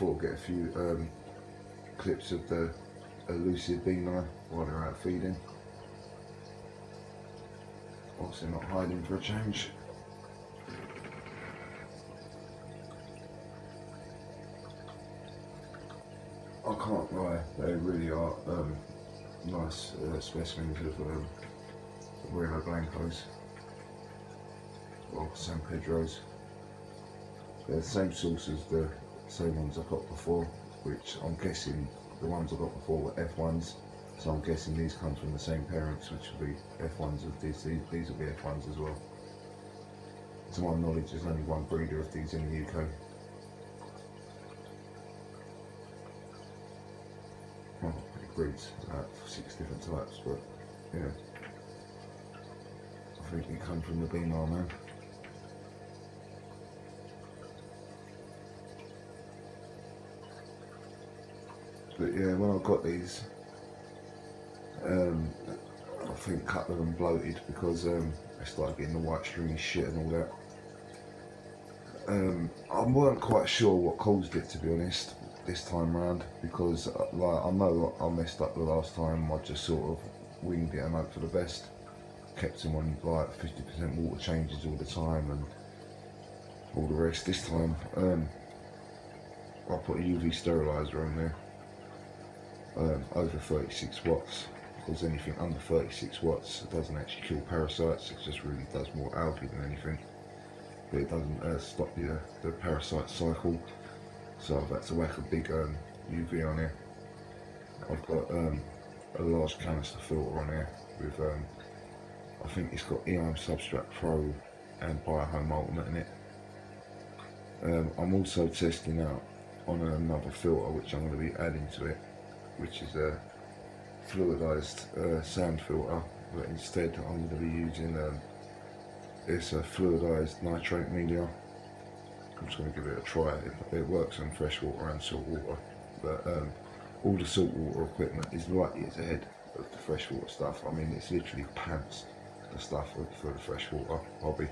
thought I'd get a few um, clips of the elusive beani while they're out feeding. Obviously not hiding for a change. I can't lie, they really are um, nice uh, specimens of um, Rio Blancos or San Pedro's. They're the same source as the same ones I got before, which I'm guessing the ones I got before were F1s. So I'm guessing these come from the same parents, which will be F1s of these. These, will be F1s as well. To my knowledge, there's only one breeder of these in the UK. Well, it breeds about six different types, but yeah. I think it come from the Beamer man. But yeah, when I got these, um, I think cut them and bloated because um, they started getting the white stringy shit and all that. Um, I weren't quite sure what caused it to be honest this time round because uh, like I know I messed up the last time. I just sort of winged it and hoped for the best. Kept them on like 50% water changes all the time and all the rest. This time um, I put a UV sterilizer on there um, over 36 watts because anything under 36 watts it doesn't actually kill parasites. It just really does more algae than anything but it doesn't uh, stop the, the parasite cycle. So I've had to whack a big um, UV on here. I've got um, a large canister filter on here with, um, I think it's got Eheim Substrat Pro and Biohome Ultimate in it. Um, I'm also testing out on another filter which I'm going to be adding to it, which is a fluidized uh, sand filter, but instead I'm going to be using um, it's a fluidized nitrate media. I'm just going to give it a try. It, it works on fresh water and salt water, but um, all the saltwater equipment is light years ahead of the freshwater stuff. I mean, it's literally pants the stuff for, for the freshwater hobby.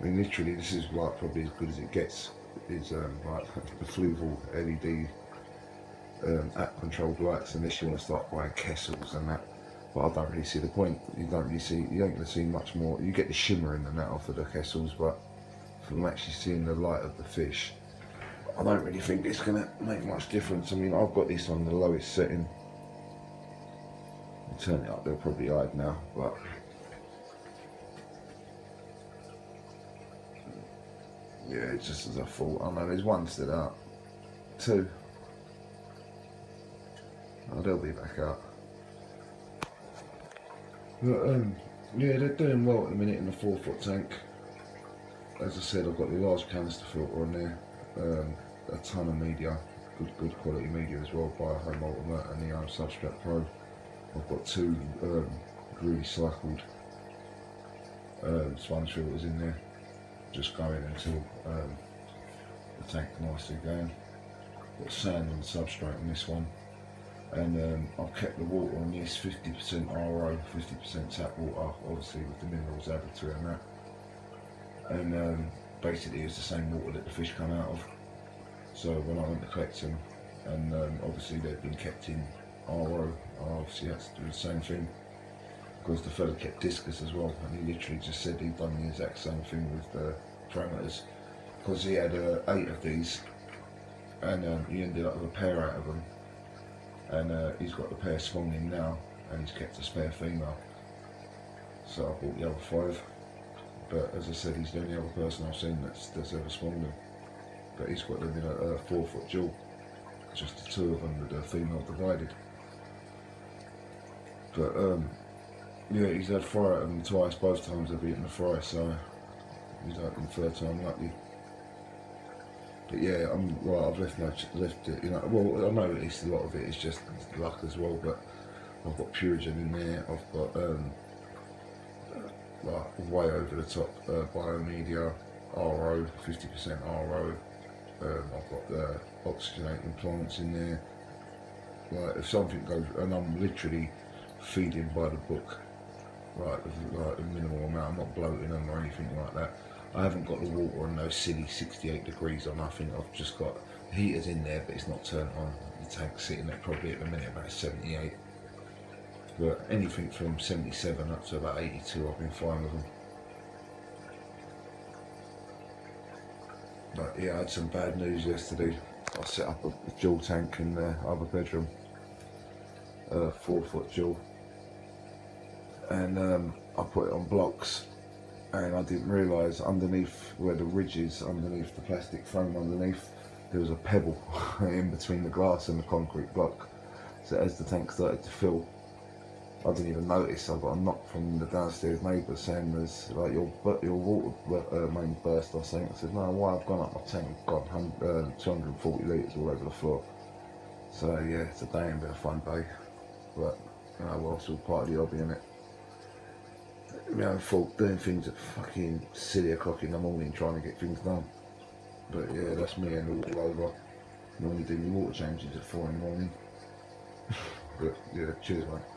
I mean, literally, this is like probably as good as it gets. Is um, like the Fluval LED um, app controlled lights, unless you want to start buying Kessils and that but I don't really see the point. You don't really see, you ain't going to see much more. You get the shimmering and that off of the Kessils, but from actually seeing the light of the fish, I don't really think it's going to make much difference. I mean, I've got this on the lowest setting. I'll turn it up, they'll probably hide now, but yeah, it's just as I thought. I know there's one still up. two. Oh, they'll be back out. But um, yeah, they're doing well at the minute in the four foot tank. As I said, I've got the large canister filter on there, um, a ton of media, good good quality media as well, Biohome Ultimate and the Eheim Substrat Pro. I've got two um, really cycled um, sponge filters in there, just going until um, the tank nicely going. Got sand and substrate on this one and um, I've kept the water on this 50% RO, 50% tap water, obviously with the minerals added to it and that. And um, basically it's the same water that the fish come out of. So when I went to collect them, and um, obviously they've been kept in RO, I obviously had to do the same thing. Because the fella kept discus as well, and he literally just said he'd done the exact same thing with the parameters. Because he had uh, eight of these, and um, he ended up with a pair out of them and uh, he's got the pair spawning now and he's kept a spare female. So I bought the other five. But as I said he's the only other person I've seen that's, that's ever spawned them. But he's got them in a, a four foot Juwel just the two of them with the female divided. But um, yeah he's had fire at them twice both times I've eaten the fry so he's like the third time lucky but yeah, I'm well. I've left no left it. You know, well, I know at least a lot of it is just luck as well. But I've got Purigen in there. I've got um, like way over the top uh, biomedia RO, 50% RO. Um, I've got the oxygenating plants in there. Like if something goes, and I'm literally feeding by the book, right? Like a minimal amount. I'm not bloating them or anything like that. I haven't got the water on those silly 68 degrees or nothing. I've just got heater's in there, but it's not turned on. The tank's sitting there probably at the minute about 78. But anything from 77 up to about 82, I've been fine with them. But yeah, I had some bad news yesterday. I set up a dual tank in the other bedroom, a four foot dual, and um, I put it on blocks. And I didn't realise underneath where the ridge is, underneath the plastic foam underneath, there was a pebble in between the glass and the concrete block. So as the tank started to fill, I didn't even notice. I got a knock from the downstairs neighbour saying there's like your your water uh, main burst or something. I said no, why I've gone up my tank, got uh, 240 litres all over the floor. So yeah, it's a damn bit of fun day, but you know, it's all part of the hobby, innit? My own fault doing things at fucking silly o'clock in the morning trying to get things done. But yeah, that's me and all over. Normally do my water changes at four in the morning. but yeah, cheers, mate.